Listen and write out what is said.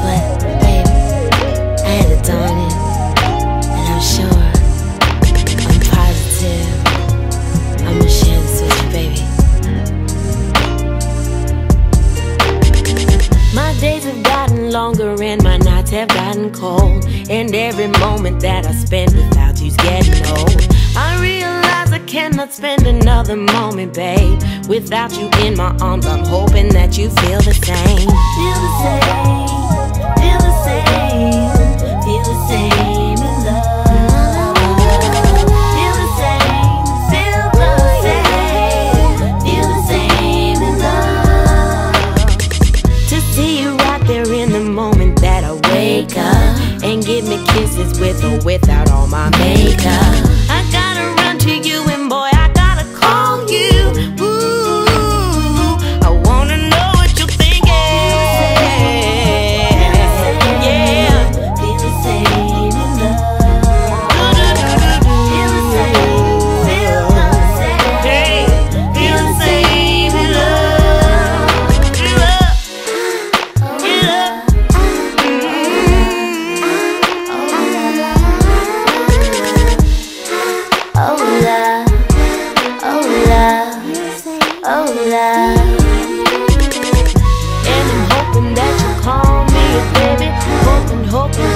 what, baby? I had a dawning, and I'm sure, I'm positive, I'ma share this with you, baby. My days have gotten longer and my nights have gotten cold. And every moment that I spend without you's getting old. I realize I cannot spend another moment, babe. Without you in my arms, I'm hoping that that wake up and give me kisses with or without all my makeup. And